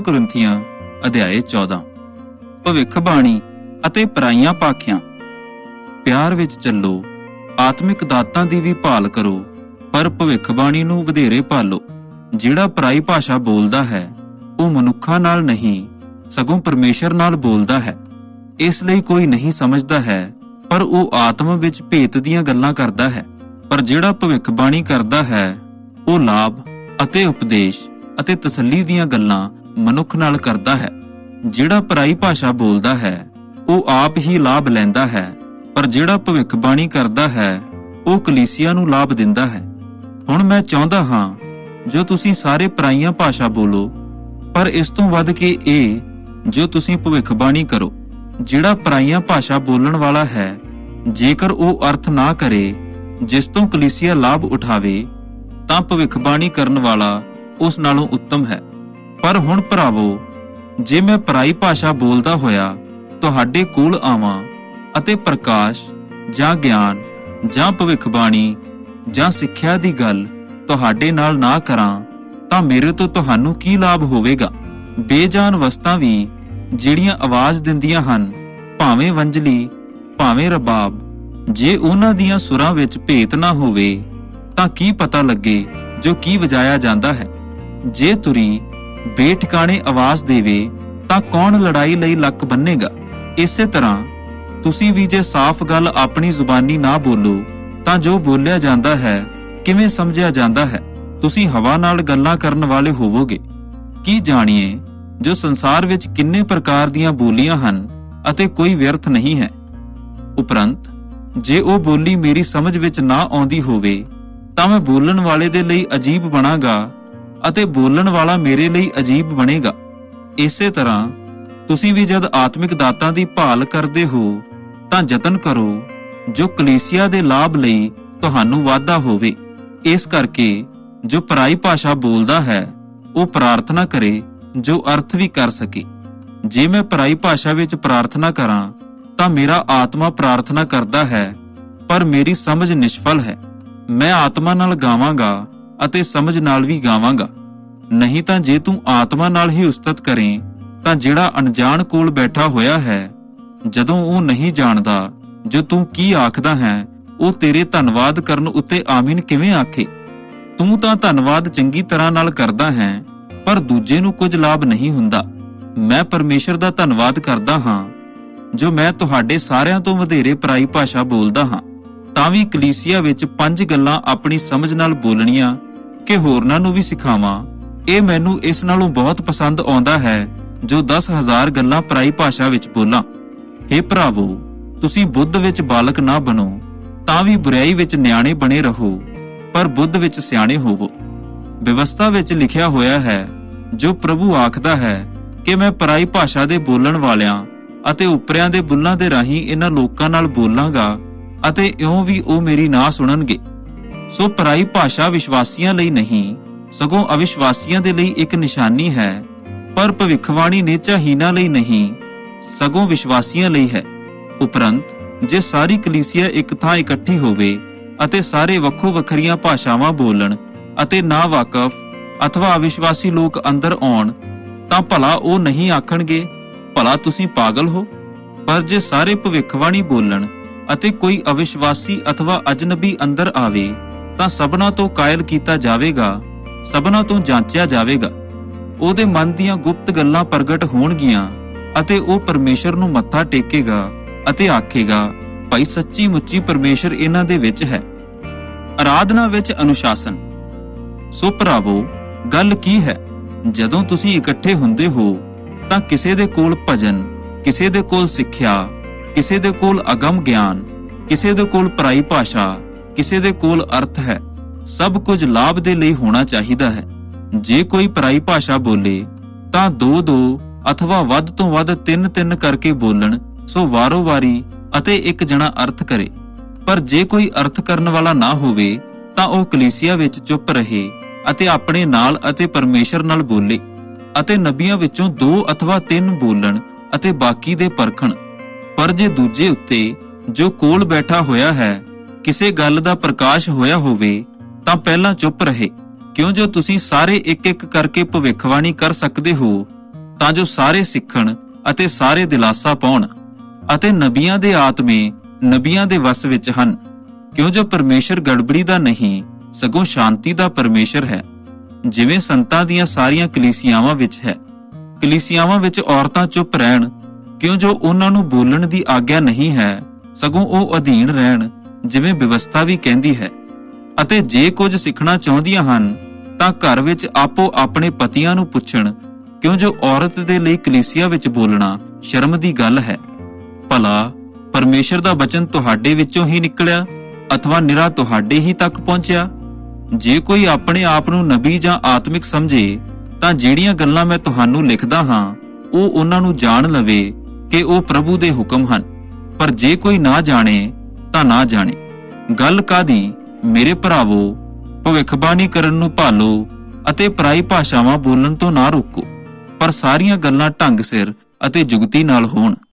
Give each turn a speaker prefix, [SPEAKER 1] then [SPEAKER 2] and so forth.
[SPEAKER 1] ਕੁਰਿੰਥੀਆਂ, ਅਧਿਆਏ 14 ਭਵਿੱਖਬਾਣੀ ਅਤੇ ਪਰਾਈਆਂ ਪਾਖੀਆਂ। ਪਿਆਰ ਵਿੱਚ ਚੱਲੋ, ਆਤਮਿਕ ਦਾਤਾਂ ਦੀ ਵੀ ਭਾਲ ਕਰੋ, ਪਰ ਭਵਿੱਖਬਾਣੀ ਨੂੰ ਵਧੇਰੇ ਭਾਲੋ ਜਿਹੜਾ ਪਰਾਈ ਭਾਸ਼ਾ ਬੋਲਦਾ ਹੈ, ਉਹ ਮਨੁੱਖਾਂ ਨਾਲ ਨਹੀਂ, ਸਗੋਂ ਪਰਮੇਸ਼ਰ ਨਾਲ ਬੋਲਦਾ ਹੈ। ਇਸ ਲਈ ਕੋਈ ਨਹੀਂ ਸਮਝਦਾ ਹੈ, ਪਰ ਉਹ ਆਤਮ ਵਿੱਚ ਭੇਤ ਦੀਆਂ ਗੱਲਾਂ ਕਰਦਾ ਹੈ। ਪਰ ਜਿਹੜਾ ਭਵਿੱਖਬਾਣੀ ਕਰਦਾ ਹੈ, ਉਹ ਲਾਭ ਅਤੇ ਉਪਦੇਸ਼ ਅਤੇ ਤਸੱਲੀ ਦੀਆਂ ਗੱਲਾਂ ਮਨੁੱਖ ਨਾਲ ਕਰਦਾ ਹੈ। ਜਿਹੜਾ ਪਰਾਈ ਭਾਸ਼ਾ ਬੋਲਦਾ ਹੈ, ਉਹ ਆਪ ਹੀ ਲਾਭ ਲੈਂਦਾ ਹੈ। ਪਰ ਜਿਹੜਾ ਭਵਿੱਖਬਾਣੀ ਕਰਦਾ ਹੈ, ਉਹ ਕਲੀਸਿਆ ਨੂੰ ਲਾਭ ਦਿੰਦਾ ਹੈ। ਹੁਣ ਮੈਂ ਚਾਹੁੰਦਾ ਹਾਂ, ਜੋ ਤੁਸੀਂ ਸਾਰੇ ਪਰਾਈਆਂ ਭਾਸ਼ਾ ਬੋਲੋ, ਪਰ ਇਸ ਤੋਂ ਵੱਧ ਕੇ ਇਹ, ਜੋ ਤੁਸੀਂ ਭਵਿੱਖਬਾਣੀ ਕਰੋ। ਜਿਹੜਾ ਪਰਾਈਆਂ ਭਾਸ਼ਾ ਬੋਲਣ ਵਾਲਾ ਹੈ, ਜੇਕਰ ਉਹ ਅਰਥ ਨਾ ਕਰੇ, ਜਿਸ ਤੋਂ ਕਲੀਸਿਆ ਲਾਭ ਉਠਾਵੇ, ਤਾਂ ਭਵਿੱਖਬਾਣੀ ਕਰਨ ਵਾਲਾ ਉਸ ਨਾਲੋਂ ਉੱਤਮ ਹੈ। ਪਰ ਹੁਣ ਭਰਾਵੋ, ਜੇ ਮੈਂ ਪਰਾਈ ਭਾਸ਼ਾ ਬੋਲਦਾ ਹੋਇਆ, ਤੁਹਾਡੇ ਕੋਲ ਆਵਾਂ ਅਤੇ ਪ੍ਰਕਾਸ਼ ਜਾਂ ਗਿਆਨ ਜਾਂ ਭਵਿੱਖਬਾਣੀ ਜਾਂ ਸਿੱਖਿਆ ਦੀ ਗੱਲ ਤੁਹਾਡੇ ਨਾਲ ਨਾ ਕਰਾਂ, ਤਾਂ ਮੇਰੇ ਤੋਂ ਤੁਹਾਨੂੰ ਕੀ ਲਾਭ ਹੋਵੇਗਾ? ਬੇਜਾਨ ਵਸਤਾਂ ਵੀ ਜਿਹੜੀਆਂ ਆਵਾਜ਼ ਦਿੰਦੀਆਂ ਹਨ, ਭਾਵੇਂ ਵੰਜਲੀ ਭਾਵੇਂ ਰਬਾਬ, ਜੇ ਉਹਨਾਂ ਦੀਆਂ ਸੁਰਾਂ ਵਿੱਚ ਭੇਤ ਨਾ ਹੋਵੇ, ਤਾਂ ਕੀ ਪਤਾ ਲੱਗੇ ਜੋ ਕੀ ਵਜਾਇਆ ਜਾਂਦਾ ਹੈ? ਜੇ ਤੁਰੀ ਬੇਠਿਕਾਣੇ ਆਵਾਜ਼ ਦੇਵੇ ਤਾਂ ਕੌਣ ਲੜਾਈ ਲਈ ਲੱਕ ਬੰਨੇਗਾ? ਇਸੇ ਤਰ੍ਹਾਂ ਤੁਸੀਂ ਵੀ ਜੇ ਸਾਫ਼ ਗੱਲ ਆਪਣੀ ਜ਼ੁਬਾਨੀ ਨਾ ਬੋਲੋ, ਤਾਂ ਜੋ ਬੋਲਿਆ ਜਾਂਦਾ ਹੈ, ਕਿਵੇਂ ਸਮਝਿਆ ਜਾਂਦਾ ਹੈ? ਤੁਸੀਂ ਹਵਾ ਨਾਲ ਗੱਲਾਂ ਕਰਨ ਵਾਲੇ ਹੋਵੋਗੇ। ਕੀ ਜਾਣੀਏ, ਜੋ ਸੰਸਾਰ ਵਿੱਚ ਕਿੰਨੇ ਪ੍ਰਕਾਰ ਦੀਆਂ ਬੋਲੀਆਂ ਹਨ ਅਤੇ ਕੋਈ ਵਿਅਰਥ ਨਹੀਂ ਹੈ। ਉਪਰੰਤ, ਜੇ ਉਹ ਬੋਲੀ ਮੇਰੀ ਸਮਝ ਵਿੱਚ ਨਾ ਆਉਂਦੀ ਹੋਵੇ, ਤਾਂ ਮੈਂ ਬੋਲਣ ਵਾਲੇ ਦੇ ਲਈ ਅਜੀਬ ਬਣਾਗਾ। ਅਤੇ ਬੋਲਣ ਵਾਲਾ ਮੇਰੇ ਲਈ ਅਜੀਬ ਬਣੇਗਾ। ਇਸੇ ਤਰ੍ਹਾਂ ਤੁਸੀਂ ਵੀ ਜਦ ਆਤਮਿਕ ਦਾਤਾਂ ਦੀ ਭਾਲ ਕਰਦੇ ਹੋ, ਤਾਂ ਯਤਨ ਕਰੋ ਜੋ ਕਲੀਸਿਆ ਦੇ ਲਾਭ ਲਈ ਤੁਹਾਨੂੰ ਵਾਧਾ ਹੋਵੇ। ਇਸ ਕਰਕੇ ਜੋ ਪਰਾਈ ਭਾਸ਼ਾ ਬੋਲਦਾ ਹੈ, ਉਹ ਪ੍ਰਾਰਥਨਾ ਕਰੇ ਜੋ ਅਰਥ ਵੀ ਕਰ ਸਕੇ। ਜੇ ਮੈਂ ਪਰਾਈ ਭਾਸ਼ਾ ਵਿੱਚ ਪ੍ਰਾਰਥਨਾ ਕਰਾਂ, ਤਾਂ ਮੇਰਾ ਆਤਮਾ ਪ੍ਰਾਰਥਨਾ ਕਰਦਾ ਹੈ, ਪਰ ਮੇਰੀ ਸਮਝ ਨਿਸ਼ਫਲ ਹੈ। ਮੈਂ ਆਤਮਾ ਨਾਲ ਗਾਵਾਂਗਾ ਅਤੇ ਸਮਝ ਨਾਲ ਵੀ ਗਾਵਾਂਗਾ। ਨਹੀਂ ਤਾਂ ਜੇ ਤੂੰ ਆਤਮਾ ਨਾਲ ਹੀ ਉਸਤਤ ਕਰੇ, ਤਾਂ ਜਿਹੜਾ ਅਣਜਾਣ ਕੋਲ ਬੈਠਾ ਹੋਇਆ ਹੈ, ਜਦੋਂ ਉਹ ਨਹੀਂ ਜਾਣਦਾ, ਜੋ ਤੂੰ ਕੀ ਆਖਦਾ ਹੈ, ਉਹ ਤੇਰੇ ਧੰਨਵਾਦ ਕਰਨ ਉੱਤੇ ਆਮੀਨ ਕਿਵੇਂ ਆਖੇ? ਤੂੰ ਤਾਂ ਧੰਨਵਾਦ ਚੰਗੀ ਤਰ੍ਹਾਂ ਨਾਲ ਕਰਦਾ ਹੈ, ਪਰ ਦੂਜੇ ਨੂੰ ਕੁਝ ਲਾਭ ਨਹੀਂ ਹੁੰਦਾ। ਮੈਂ ਪਰਮੇਸ਼ਰ ਦਾ ਧੰਨਵਾਦ ਕਰਦਾ ਹਾਂ, ਜੋ ਮੈਂ ਤੁਹਾਡੇ ਸਾਰਿਆਂ ਤੋਂ ਵਧੇਰੇ ਪਰਾਈ ਭਾਸ਼ਾ ਬੋਲਦਾ ਹਾਂ। ਤਾਂ ਵੀ ਕਲੀਸਿਆ ਵਿੱਚ ਪੰਜ ਗੱਲਾਂ ਆਪਣੀ ਸਮਝ ਨਾਲ ਬੋਲਣੀਆਂ ਕਿ ਹੋਰਨਾਂ ਨੂੰ ਵੀ ਸਿਖਾਵਾਂ। ਇਹ ਮੈਨੂੰ ਇਸ ਨਾਲੋਂ ਬਹੁਤ ਪਸੰਦ ਆਉਂਦਾ ਹੈ, ਜੋ 10000 ਗੱਲਾਂ ਪਰਾਈ ਭਾਸ਼ਾ ਵਿੱਚ ਬੋਲਾਂ। हे ਭਰਾਵੋ, ਤੁਸੀਂ ਬੁੱਧ ਵਿੱਚ ਬਾਲਕ ਨਾ ਬਣੋ, ਤਾਂ ਵੀ ਬੁਰਾਈ ਵਿੱਚ ਨਿਆਣੇ ਬਣੇ ਰਹੋ, ਪਰ ਬੁੱਧ ਵਿੱਚ ਸਿਆਣੇ ਹੋਵੋ। ਵਿਵਸਥਾ ਵਿੱਚ ਲਿਖਿਆ ਹੋਇਆ ਹੈ, ਜੋ ਪ੍ਰਭੂ ਆਖਦਾ ਹੈ ਕਿ ਮੈਂ ਪਰਾਈ ਭਾਸ਼ਾ ਦੇ ਬੋਲਣ ਵਾਲਿਆਂ ਅਤੇ ਉਪਰਿਆਂ ਦੇ ਬੁੱਲਾਂ ਦੇ ਰਾਹੀਂ ਇਹਨਾਂ ਲੋਕਾਂ ਨਾਲ ਬੋਲਾਂਗਾ ਅਤੇ ਇਉਂ ਵੀ ਉਹ ਮੇਰੀ ਨਾ ਸੁਣਨਗੇ। ਸੋ ਪਰਾਈ ਭਾਸ਼ਾ ਵਿਸ਼ਵਾਸੀਆਂ ਲਈ ਨਹੀਂ, ਸਗੋਂ ਅਵਿਸ਼ਵਾਸੀਆਂ ਦੇ ਲਈ ਇੱਕ ਨਿਸ਼ਾਨੀ ਹੈ, ਪਰ ਭਵਿੱਖਬਾਣੀ ਨੇਚਾਹੀਨਾ ਲਈ ਨਹੀਂ, ਸਗੋਂ ਵਿਸ਼ਵਾਸੀਆਂ ਲਈ ਹੈ। ਉਪਰੰਤ, ਜੇ ਸਾਰੀ ਕਲੀਸਿਆ ਇੱਕ ਥਾਂ ਇਕੱਠੀ ਹੋਵੇ ਅਤੇ ਸਾਰੇ ਵੱਖੋ ਵੱਖਰੀਆਂ ਭਾਸ਼ਾਵਾਂ ਬੋਲਣ ਅਤੇ ਨਾ ਵਾਕਫ ਅਥਵਾ ਅਵਿਸ਼ਵਾਸੀ ਲੋਕ ਅੰਦਰ ਆਉਣ, ਤਾਂ ਭਲਾ ਉਹ ਨਹੀਂ ਆਖਣਗੇ, ਭਲਾ ਤੁਸੀਂ ਪਾਗਲ ਹੋ? ਪਰ ਜੇ ਸਾਰੇ ਭਵਿੱਖਬਾਣੀ ਬੋਲਣ ਅਤੇ ਕੋਈ ਅਵਿਸ਼ਵਾਸੀ ਅਥਵਾ ਅਜਨਬੀ ਅੰਦਰ ਆਵੇ ਤਾਂ ਸਭਨਾ ਤੋਂ ਕਾਇਲ ਕੀਤਾ ਜਾਵੇਗਾ, ਸਭਨਾ ਤੋਂ ਜਾਂਚਿਆ ਜਾਵੇਗਾ। ਉਹਦੇ ਮਨ ਦੀਆਂ ਗੁਪਤ ਗੱਲਾਂ ਪ੍ਰਗਟ ਹੋਣਗੀਆਂ ਅਤੇ ਉਹ ਪਰਮੇਸ਼ਰ ਨੂੰ ਮੱਥਾ ਟੇਕੇਗਾ ਅਤੇ ਆਖੇਗਾ, ਭਾਈ ਸੱਚੀ ਮੁੱਚੀ ਪਰਮੇਸ਼ਰ ਇਹਨਾਂ ਦੇ ਵਿੱਚ ਹੈ। ਆਰਾਧਨਾ ਵਿੱਚ ਅਨੁਸ਼ਾਸਨ। ਸੋ ਭਰਾਵੋ, ਗੱਲ ਕੀ ਹੈ? ਜਦੋਂ ਤੁਸੀਂ ਇਕੱਠੇ ਹੁੰਦੇ ਹੋ, ਤਾਂ ਕਿਸੇ ਦੇ ਕੋਲ ਭਜਨ, ਕਿਸੇ ਦੇ ਕੋਲ ਸਿੱਖਿਆ, ਕਿਸੇ ਦੇ ਕੋਲ ਅਗਮ ਗਿਆਨ, ਕਿਸੇ ਦੇ ਕੋਲ ਪਰਾਈ ਭਾਸ਼ਾ ਕਿਸੇ ਦੇ ਕੋਲ ਅਰਥ ਹੈ, ਸਭ ਕੁਝ ਲਾਭ ਦੇ ਲਈ ਹੋਣਾ ਚਾਹੀਦਾ ਹੈ। ਜੇ ਕੋਈ ਪਰਾਈ ਭਾਸ਼ਾ ਬੋਲੇ, ਤਾਂ ਦੋ ਦੋ ਅਥਵਾ ਵੱਧ ਤੋਂ ਵੱਧ ਤਿੰਨ ਤਿੰਨ ਕਰਕੇ ਬੋਲਣ, ਸੋ ਵਾਰੋ ਵਾਰੀ ਅਤੇ ਇੱਕ ਜਣਾ ਅਰਥ ਕਰੇ। ਪਰ ਜੇ ਕੋਈ ਅਰਥ ਕਰਨ ਵਾਲਾ ਨਾ ਹੋਵੇ, ਤਾਂ ਉਹ ਕਲੀਸਿਆ ਵਿੱਚ ਚੁੱਪ ਰਹੇ ਅਤੇ ਆਪਣੇ ਨਾਲ ਅਤੇ ਪਰਮੇਸ਼ਰ ਨਾਲ ਬੋਲੇ ਅਤੇ ਨਬੀਆਂ ਵਿੱਚੋਂ ਦੋ ਅਥਵਾ ਤਿੰਨ ਬੋਲਣ ਅਤੇ ਬਾਕੀ ਦੇ ਪਰਖਣ। ਪਰ ਜੇ ਦੂਜੇ ਉੱਤੇ ਜੋ ਕੋਲ ਬੈਠਾ ਹੋਇਆ ਹੈ ਕਿਸੇ ਗੱਲ ਦਾ ਪ੍ਰਕਾਸ਼ ਹੋਇਆ ਹੋਵੇ, ਤਾਂ ਪਹਿਲਾਂ ਚੁੱਪ ਰਹੇ। ਕਿਉਂ ਜੋ ਤੁਸੀਂ ਸਾਰੇ ਇੱਕ ਇੱਕ ਕਰਕੇ ਭਵਿੱਖਬਾਣੀ ਕਰ ਸਕਦੇ ਹੋ, ਤਾਂ ਜੋ ਸਾਰੇ ਸਿੱਖਣ ਅਤੇ ਸਾਰੇ ਦਿਲਾਸਾ ਪਾਉਣ। ਅਤੇ ਨਬੀਆਂ ਦੇ ਆਤਮੇ ਨਬੀਆਂ ਦੇ ਵਸ ਵਿੱਚ ਹਨ। ਕਿਉਂ ਜੋ ਪਰਮੇਸ਼ਰ ਗੜਬੜੀ ਦਾ ਨਹੀਂ, ਸਗੋਂ ਸ਼ਾਂਤੀ ਦਾ ਪਰਮੇਸ਼ਰ ਹੈ। ਜਿਵੇਂ ਸੰਤਾਂ ਦੀਆਂ ਸਾਰੀਆਂ ਕਲੀਸਿਆਵਾਂ ਵਿੱਚ ਹੈ। ਕਲੀਸਿਆਵਾਂ ਵਿੱਚ ਔਰਤਾਂ ਚੁੱਪ ਰਹਿਣ, ਕਿਉਂ ਜੋ ਉਹਨਾਂ ਨੂੰ ਬੋਲਣ ਦੀ ਆਗਿਆ ਨਹੀਂ ਹੈ, ਸਗੋਂ ਉਹ ਅਧੀਨ ਰਹਿਣ। ਜਿਵੇਂ ਵਿਵਸਥਾ ਵੀ ਕਹਿੰਦੀ ਹੈ। ਅਤੇ ਜੇ ਕੁਝ ਸਿੱਖਣਾ ਚਾਹੁੰਦੀਆਂ ਹਨ, ਤਾਂ ਘਰ ਵਿੱਚ ਆਪੋ ਆਪਣੇ ਪਤੀਆਂ ਨੂੰ ਪੁੱਛਣ, ਕਿਉਂ ਜੋ ਔਰਤ ਦੇ ਲਈ ਕਲੀਸਿਆ ਵਿੱਚ ਬੋਲਣਾ ਸ਼ਰਮ ਦੀ ਗੱਲ ਹੈ। ਭਲਾ, ਪਰਮੇਸ਼ਰ ਦਾ ਬਚਨ ਤੁਹਾਡੇ ਵਿੱਚੋਂ ਹੀ ਨਿਕਲਿਆ, ਅਥਵਾ ਨਿਰਾ ਤੁਹਾਡੇ ਹੀ ਤੱਕ ਪਹੁੰਚਿਆ? ਜੇ ਕੋਈ ਆਪਣੇ ਆਪ ਨੂੰ ਨਬੀ ਜਾਂ ਆਤਮਿਕ ਸਮਝੇ, ਤਾਂ ਜਿਹੜੀਆਂ ਗੱਲਾਂ ਮੈਂ ਤੁਹਾਨੂੰ ਲਿਖਦਾ ਹਾਂ, ਉਹ ਉਹਨਾਂ ਨੂੰ ਜਾਣ ਲਵੇ ਕਿ ਉਹ ਪ੍ਰਭੂ ਦੇ ਹੁਕਮ ਹਨ। ਪਰ ਜੇ ਕੋਈ ਨਾ ਜਾਣੇ ਤਾਂ ਨਾ ਜਾਣੇ। ਗੱਲ ਕਾਦੀ ਮੇਰੇ ਭਰਾਵੋ, ਭਵਿੱਖਬਾਣੀ ਕਰਨ ਨੂੰ ਭਾਲੋ ਅਤੇ ਪਰਾਈ ਭਾਸ਼ਾਵਾਂ ਬੋਲਣ ਤੋਂ ਨਾ ਰੋਕੋ, ਪਰ ਸਾਰੀਆਂ ਗੱਲਾਂ ਢੰਗ ਸਿਰ ਅਤੇ ਜੁਗਤੀ ਨਾਲ ਹੋਣ।